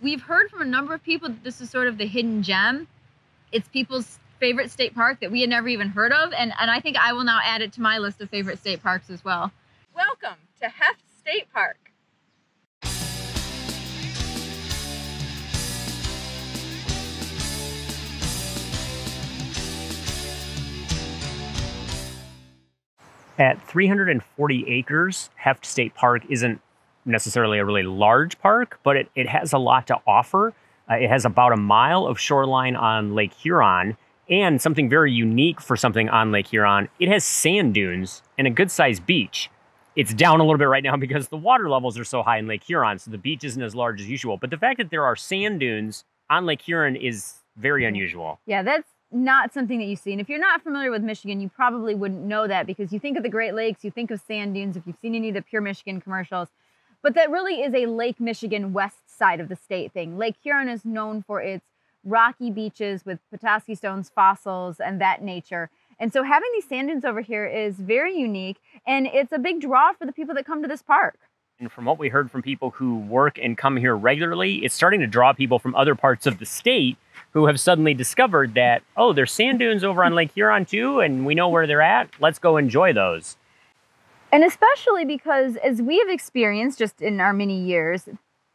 We've heard from a number of people that this is sort of the hidden gem. It's people's favorite state park that we had never even heard of, and, and I think I will now add it to my list of favorite state parks as well. Welcome to Hoeft State Park. At 340 acres, Hoeft State Park isn't necessarily a really large park, but it, it has a lot to offer. Uh, it has about a mile of shoreline on Lake Huron, and something very unique for something on Lake Huron, it has sand dunes and a good sized beach. It's down a little bit right now because the water levels are so high in Lake Huron, so the beach isn't as large as usual. But the fact that there are sand dunes on Lake Huron is very unusual. Yeah, that's not something that you see. And if you're not familiar with Michigan, you probably wouldn't know that because you think of the Great Lakes, you think of sand dunes, if you've seen any of the Pure Michigan commercials. But that really is a Lake Michigan west side of the state thing. Lake Huron is known for its rocky beaches with Petoskey stones, fossils, and that nature. And so having these sand dunes over here is very unique and it's a big draw for the people that come to this park. And from what we heard from people who work and come here regularly, it's starting to draw people from other parts of the state who have suddenly discovered that, oh, there's sand dunes over on Lake Huron too, and we know where they're at. Let's go enjoy those. And especially because, as we have experienced just in our many years,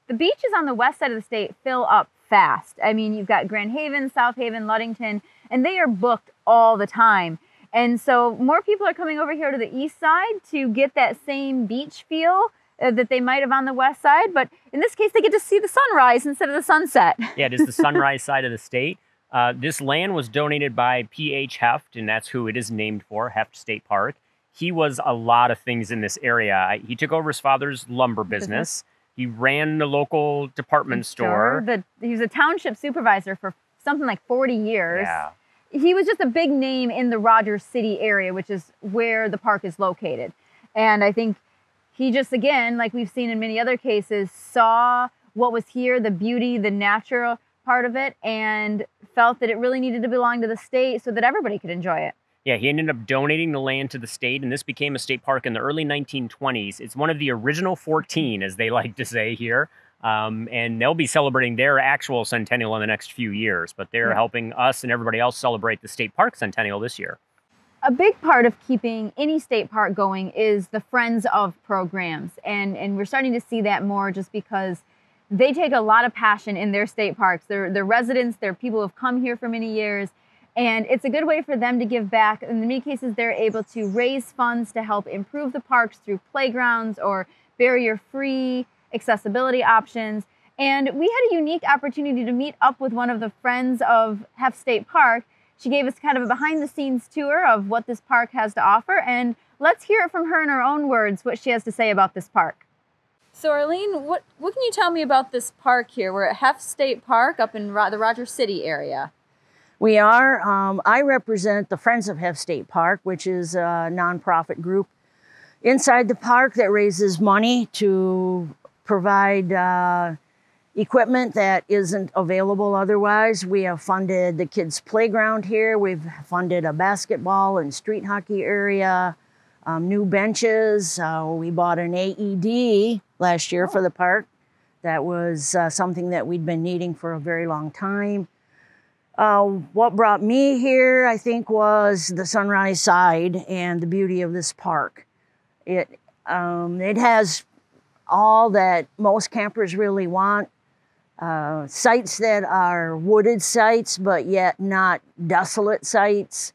the beaches on the west side of the state fill up fast. I mean, you've got Grand Haven, South Haven, Ludington, and they are booked all the time. And so more people are coming over here to the east side to get that same beach feel uh, that they might have on the west side. But in this case, they get to see the sunrise instead of the sunset. yeah, it is the sunrise side of the state. Uh, this land was donated by P.H. Hoeft, and that's who it is named for, Hoeft State Park. He was a lot of things in this area. He took over his father's lumber mm-hmm. business. He ran the local department store. The, he was a township supervisor for something like 40 years. Yeah. He was just a big name in the Rogers City area, which is where the park is located. And I think he just, again, like we've seen in many other cases, saw what was here, the beauty, the natural part of it, and felt that it really needed to belong to the state so that everybody could enjoy it. Yeah, he ended up donating the land to the state, and this became a state park in the early 1920s. It's one of the original 14, as they like to say here. Um, and they'll be celebrating their actual centennial in the next few years, but they're yeah. helping us and everybody else celebrate the state park centennial this year a big part of keeping any state park going is the friends of programs and and we're starting to see that more just because they take a lot of passion in their state parks they're, they're residents they're people who have come here for many years and it's a good way for them to give back in many cases they're able to raise funds to help improve the parks through playgrounds or barrier free accessibility options and we had a unique opportunity to meet up with one of the friends of Hoeft State Park she gave us kind of a behind the scenes tour of what this park has to offer, and let's hear it from her in her own words what she has to say about this park. So, Arlene, what, what can you tell me about this park here? We're at Hoeft State Park up in Ro- the Rogers City area. We are. Um, I represent the Friends of Hoeft State Park, which is a nonprofit group inside the park that raises money to provide uh, equipment that isn't available otherwise. We have funded the kids' playground here. We've funded a basketball and street hockey area, um, new benches. Uh, we bought an AED last year oh. for the park. That was uh, something that we'd been needing for a very long time. Uh, what brought me here, I think, was the sunrise side and the beauty of this park. It um, it has all that most campers really want uh, sites that are wooded sites, but yet not desolate sites.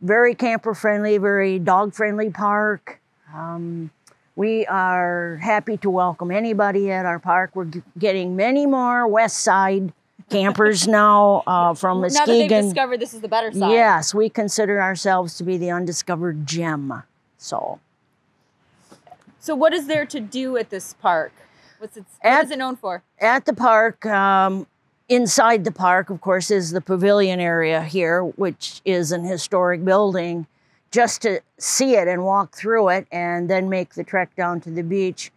Very camper friendly, very dog friendly park. Um, we are happy to welcome anybody at our park. We're getting many more West Side campers now uh, from Muskegon. Now that they've discovered this is the better side. Yes, we consider ourselves to be the undiscovered gem. So. So, what is there to do at this park? What's it, at, what is it known for? At the park, um, inside the park, of course, is the pavilion area here, which is an historic building. Just to see it and walk through it and then make the trek down to the beach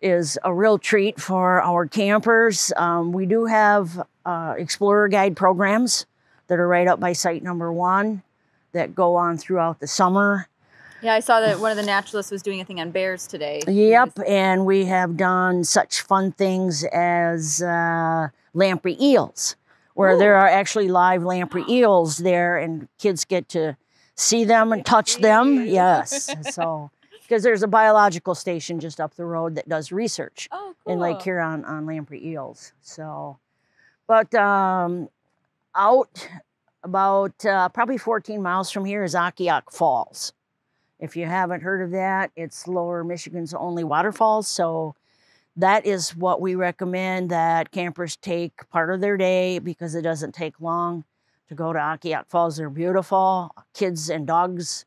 is a real treat for our campers. Um, we do have uh, Explorer Guide programs that are right up by site number one that go on throughout the summer. Yeah, I saw that one of the naturalists was doing a thing on bears today. Yep, and we have done such fun things as uh, lamprey eels, where Ooh. there are actually live lamprey eels there, and kids get to see them and touch them. Yes, so because there's a biological station just up the road that does research Oh, cool. in Lake Huron on lamprey eels. So, but um, out about uh, probably 14 miles from here is Ocqueoc Falls. If you haven't heard of that, it's Lower Michigan's only waterfalls. So that is what we recommend that campers take part of their day because it doesn't take long to go to Ocqueoc Falls. They're beautiful. Kids and dogs,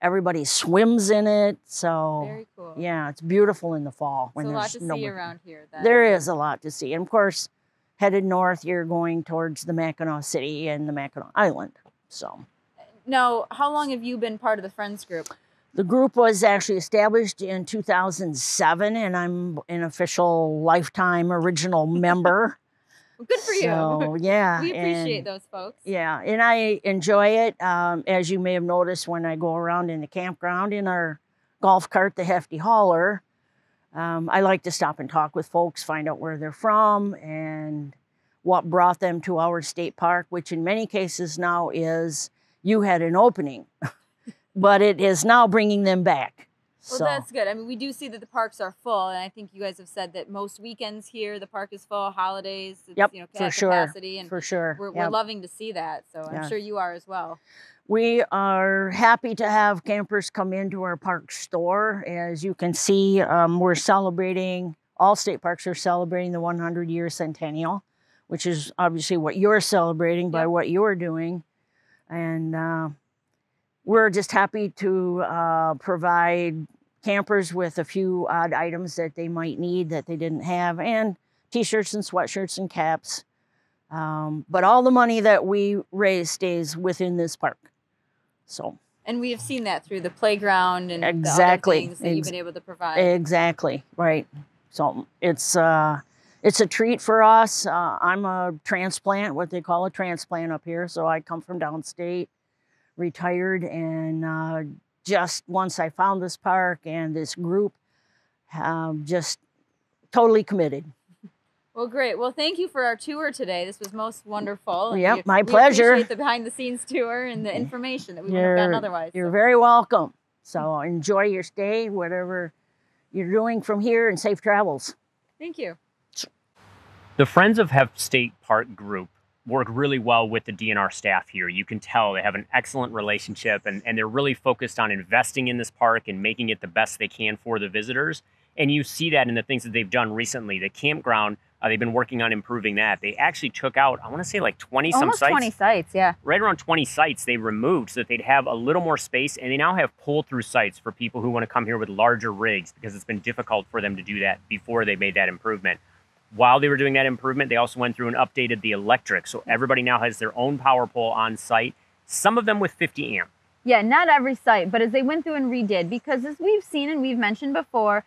everybody swims in it. So Very cool. yeah, it's beautiful in the fall when There's a lot to see around here. Then. There is a lot to see. And of course, headed north, you're going towards the Mackinac City and the Mackinac Island. So Now, how long have you been part of the Friends group? the group was actually established in 2007, and I'm an official lifetime original member. Good for So, you. yeah. we appreciate and- those folks. Yeah, and I enjoy it. Um, as you may have noticed when I go around in the campground in our golf cart, the Hefty Hauler, um, I like to stop and talk with folks, find out where they're from and what brought them to our state park, which in many cases now is you had an opening, but it is now bringing them back. Well, so, that's good. I mean, we do see that the parks are full, and I think you guys have said that most weekends here the park is full. Holidays, it's, Yep, you know, for at sure, capacity, and for sure. we're, Yep. we're loving to see that. So I'm sure you are as well. We are happy to have campers come into our park store. As you can see, um, we're celebrating, all state parks are celebrating the 100 year centennial, which is obviously what you're celebrating by Yep. what you're doing. And uh, we're just happy to uh, provide campers with a few odd items that they might need that they didn't have, and t shirts and sweatshirts and caps. Um, but all the money that we raise stays within this park. So, And we have seen that through the playground and Exactly. things that you've been able to provide. exactly, right. So, it's uh, it's a treat for us. Uh, I'm a transplant, what they call a transplant up here. So, I come from downstate, retired, and uh, just once I found this park and this group, um, just totally committed. Well, great. Well, thank you for our tour today. This was most wonderful. and Yep, we- my we pleasure. appreciate the behind the scenes tour and the mm-hmm. information that we wouldn't have gotten otherwise. You're so. very welcome. So, mm-hmm. enjoy your stay, whatever you're doing from here, and safe travels. Thank you. The Friends of Hoeft State Park group work really well with the DNR staff here. You can tell they have an excellent relationship and, and they're really focused on investing in this park and making it the best they can for the visitors. And you see that in the things that they've done recently. The campground, uh, they've been working on improving that. They actually took out, I want to say like 20 some Almost sites. 20 sites, yeah. right around 20 sites they removed so that they'd have a little more space and they now have pull through sites for people who want to come here with larger rigs because it's been difficult for them to do that before they made that improvement while they were doing that improvement they also went through and updated the electric so everybody now has their own power pole on site some of them with 50 amp Yeah, not every site, but as they went through and redid, because as we've seen and we've mentioned before,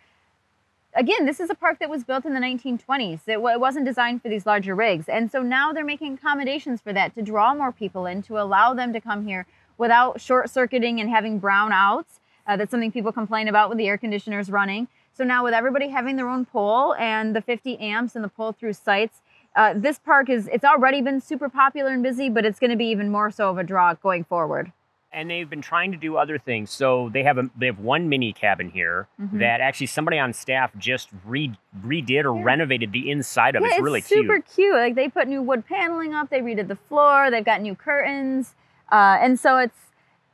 again, this is a park that was built in the 1920s. It, it wasn't designed for these larger rigs. And so now they're making accommodations for that to draw more people in, to allow them to come here without short circuiting and having brownouts. Uh, that's something people complain about with the air conditioners running. So now, with everybody having their own pole and the 50 amps and the pull through sites, uh, this park is it's already been super popular and busy, but it's going to be even more so of a draw going forward. And they've been trying to do other things so they have a they have one mini cabin here Mhm. that actually somebody on staff just re, redid or Yeah. renovated the inside of Yeah, it's really super cute cute. Like they put new wood paneling up, they redid the floor, they've got new curtains, uh, and so it's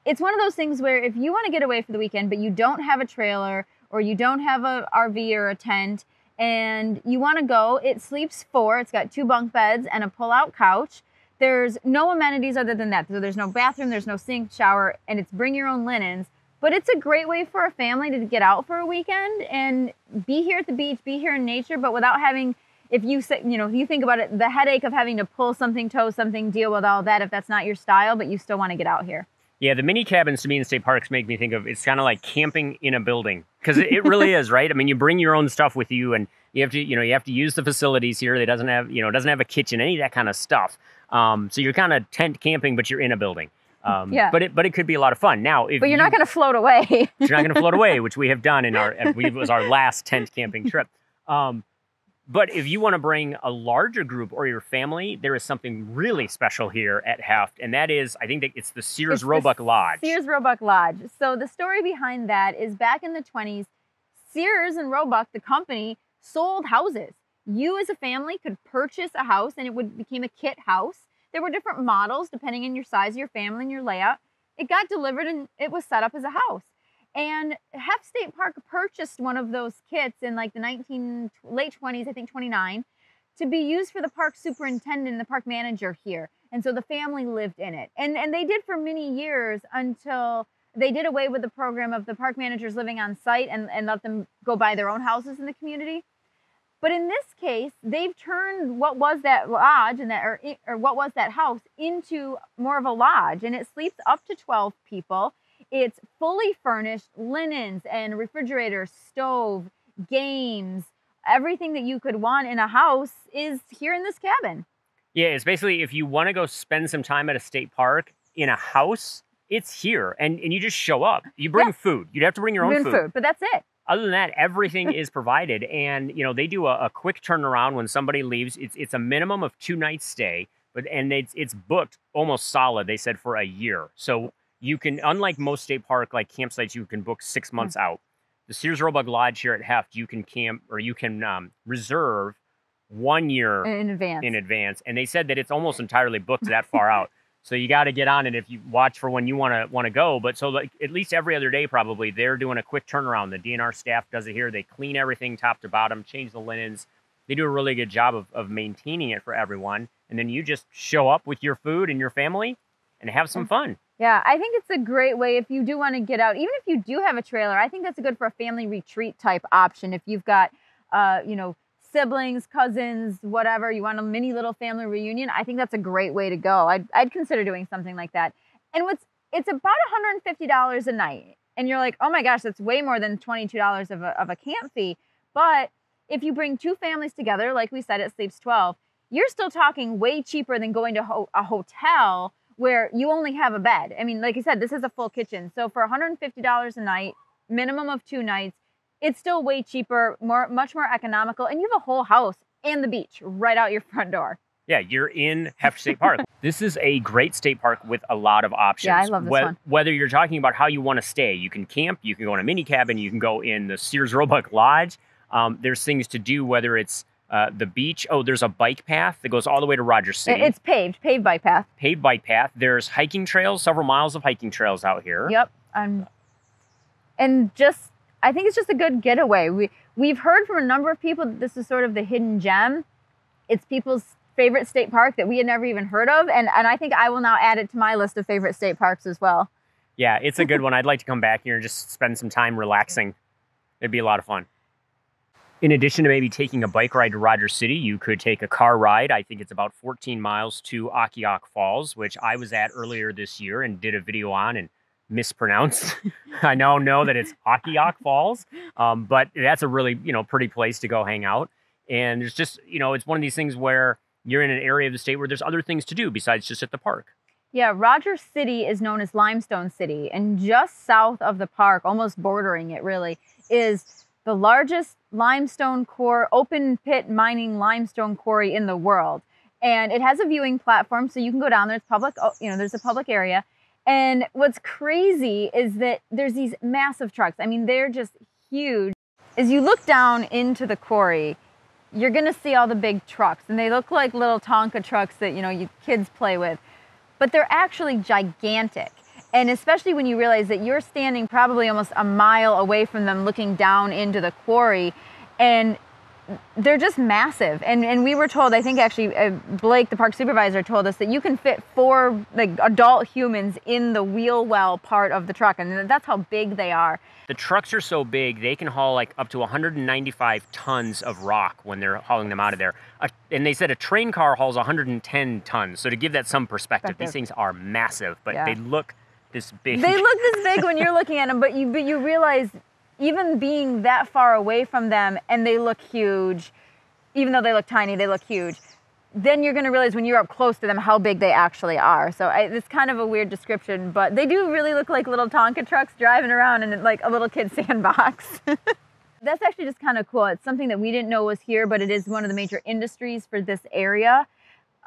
it's one of those things where if you want to get away for the weekend, but you don't have a trailer or you don't have a RV or a tent, and you want to go, it sleeps four. It's got two bunk beds and a pull-out couch. There's no amenities other than that. So there's no bathroom, there's no sink, shower, and it's bring your own linens. But it's a great way for a family to get out for a weekend and be here at the beach, be here in nature, but without having if you say, you know, if you think about it, the headache of having to pull something, tow something, deal with all that, if that's not your style, but you still want to get out here. Yeah, the mini cabins to me in state parks make me think of it's kind of like camping in a building because it, it really is, right? I mean, you bring your own stuff with you, and you have to, you know, you have to use the facilities here. It doesn't have, you know, it doesn't have a kitchen, any of that kind of stuff. Um, so you're kind of tent camping, but you're in a building. Um, Yeah. But it but it could be a lot of fun. Now, if But you're you- not going to float away. you're not going to float away, which we have done in our it was our last tent camping trip. Um, but if you want to bring a larger group or your family, there is something really special here at Hoeft, and that is I think that it's the Sears It's the Roebuck Lodge. Sears Roebuck Lodge. So the story behind that is back in the 20s, Sears and Roebuck, the company, sold houses. You as a family could purchase a house and it would became a kit house. There were different models depending on your size of your family and your layout. It got delivered and it was set up as a house. And Hoeft State Park purchased one of those kits in like the 19 late 20s, I think 29, to be used for the park superintendent the park manager here. And so the family lived in it. And and they did for many years until they did away with the program of the park managers living on site and, and let them go buy their own houses in the community. But in this case, they've turned what was that lodge and that or, or what was that house into more of a lodge and it sleeps up to 12 people. It's fully furnished, linens and refrigerator, stove, games, everything that you could want in a house is here in this cabin. Yeah, it's basically if you want to go spend some time at a state park in a house, it's here, and and you just show up. You bring Yeah. food. You'd have to bring your own food. food, but that's it. Other than that, everything is provided, and you know they do a, a quick turnaround when somebody leaves. It's it's a minimum of two nights stay, but and it's it's booked almost solid. They said for a year, so you can unlike most state park like campsites, you can book six months out. The Sears Roebuck Lodge here at Hoeft, you can camp or you can um, reserve one year in advance. in advance, and they said that it's almost entirely booked that far out. So you got to get on it if you watch for when you want to want to go. But so like at least every other day, probably they're doing a quick turnaround. The DNR staff does it here. They clean everything top to bottom, change the linens. They do a really good job of, of maintaining it for everyone. And then you just show up with your food and your family and have some fun. Yeah, I think it's a great way if you do want to get out. Even if you do have a trailer, I think that's a good for a family retreat type option. If you've got, uh, you know, siblings, cousins, whatever, you want a mini little family reunion, I think that's a great way to go. I'd, I'd consider doing something like that. And what's it's about $150 a night. And you're like, oh my gosh, that's way more than $22 of a, of a camp fee. But if you bring two families together, like we said, it sleeps 12, you're still talking way cheaper than going to ho- a hotel where you only have a bed. I mean, like I said, this is a full kitchen. So for $150 a night, minimum of two nights, it's still way cheaper, more much more economical, and you have a whole house and the beach right out your front door. Yeah, you're in Hoeft State Park. this is a great state park with a lot of options. Yeah, I love this Whe- one. Whether you're talking about how you want to stay, you can camp, you can go in a mini cabin, you can go in the Sears Roebuck Lodge. Um, there's things to do, whether it's uh, the beach. Oh, there's a bike path that goes all the way to Rogers City. It's paved, paved bike path. paved bike path. There's hiking trails, several miles of hiking trails out here. Yep. Um, and just, I think it's just a good getaway. We we've heard from a number of people that this is sort of the hidden gem. It's people's favorite state park that we had never even heard of, and and I think I will now add it to my list of favorite state parks as well. Yeah, it's a good one. I'd like to come back here and just spend some time relaxing. It'd be a lot of fun. In addition to maybe taking a bike ride to Rogers City, you could take a car ride. I think it's about 14 miles to Ocqueoc Falls, which I was at earlier this year and did a video on and mispronounced. I now know that it's Ocqueoc Falls, um, but that's a really you know pretty place to go hang out. And it's just you know it's one of these things where you're in an area of the state where there's other things to do besides just at the park. Yeah, Rogers City is known as Limestone City, and just south of the park, almost bordering it really, is the largest limestone core open pit mining limestone quarry in the world. And it has a viewing platform, so you can go down there. It's public, oh, you know, there's a public area. And what's crazy is that there's these massive trucks. I mean, they're just huge. As you look down into the quarry, you're gonna see all the big trucks, and they look like little Tonka trucks that you know you kids play with but they're actually gigantic. And especially when you realize that you're standing probably almost a mile away from them looking down into the quarry and they're just massive. And and we were told, I think actually uh, Blake, the park supervisor, told us that you can fit four like adult humans in the wheel well part of the truck, and that's how big they are. The trucks are so big, they can haul like up to 195 tons of rock when they're hauling them out of there. A, and they said a train car hauls 110 tons. So to give that some perspective, these things are massive, but Yeah. they look this big. They look this big when you're looking at them, but you but you realize even being that far away from them and they look huge, even though they look tiny, they look huge. then you're going to realize when you're up close to them how big they actually are. So I, it's kind of a weird description, but they do really look like little Tonka trucks driving around in like a little kid sandbox. That's actually just kind of cool. It's something that we didn't know was here, but it is one of the major industries for this area.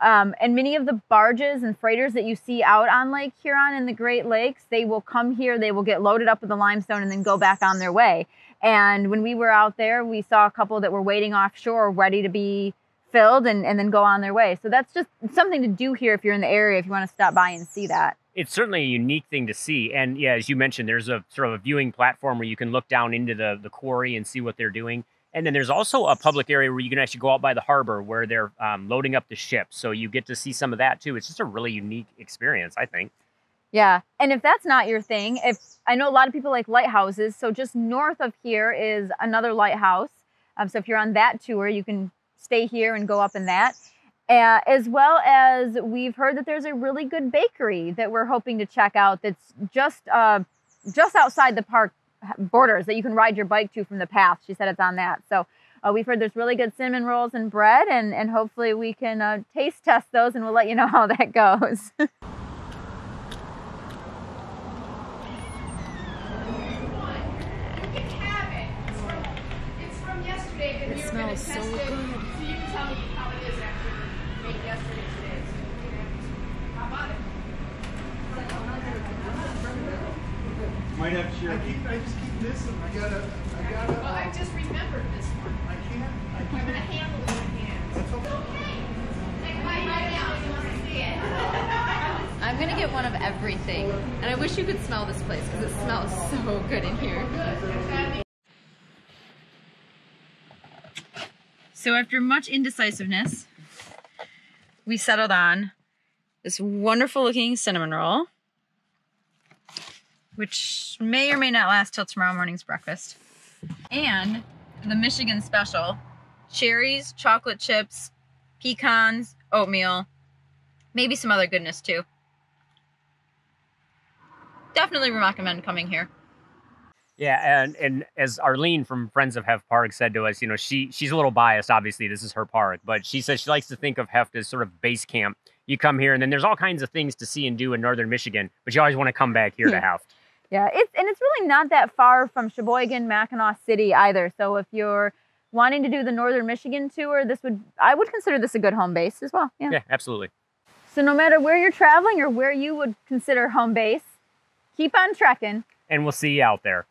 Um, and many of the barges and freighters that you see out on Lake Huron in the Great Lakes, they will come here, they will get loaded up with the limestone and then go back on their way. And when we were out there, we saw a couple that were waiting offshore, ready to be filled and, and then go on their way. So that's just something to do here if you're in the area, if you want to stop by and see that. It's certainly a unique thing to see. And yeah, as you mentioned, there's a sort of a viewing platform where you can look down into the, the quarry and see what they're doing. And then there's also a public area where you can actually go out by the harbor where they're um, loading up the ships. So you get to see some of that too. It's just a really unique experience, I think. Yeah. And if that's not your thing, if I know a lot of people like lighthouses. So just north of here is another lighthouse. Um, so if you're on that tour, you can stay here and go up in that. Uh, as well as we've heard that there's a really good bakery that we're hoping to check out that's just uh, just outside the park borders that you can ride your bike to from the path. She said it's on that. So uh, we've heard there's really good cinnamon rolls and bread, and, and hopefully we can uh, taste test those and we'll let you know how that goes. It smells so good. Might have to share. I keep, I just keep missing. I gotta, I gotta. Well, I just remembered this one. I can't, I can't. I'm gonna handle it again. That's okay. I'm gonna get one of everything. And I wish you could smell this place because it smells so good in here. So after much indecisiveness, we settled on this wonderful looking cinnamon roll, which may or may not last till tomorrow morning's breakfast, and the Michigan special cherries, chocolate chips, pecans, oatmeal, maybe some other goodness too. Definitely recommend coming here. Yeah, and and as Arlene from Friends of Hoeft Park said to us, you know, she she's a little biased. Obviously, this is her park, but she says she likes to think of Hoeft as sort of base camp. You come here, and then there's all kinds of things to see and do in northern Michigan, but you always want to come back here to Hoeft. Yeah, it's and it's really not that far from Cheboygan, Mackinac City either. So if you're wanting to do the northern Michigan tour, this would I would consider this a good home base as well. Yeah. Yeah, absolutely. So no matter where you're traveling or where you would consider home base, keep on trekking. And we'll see you out there.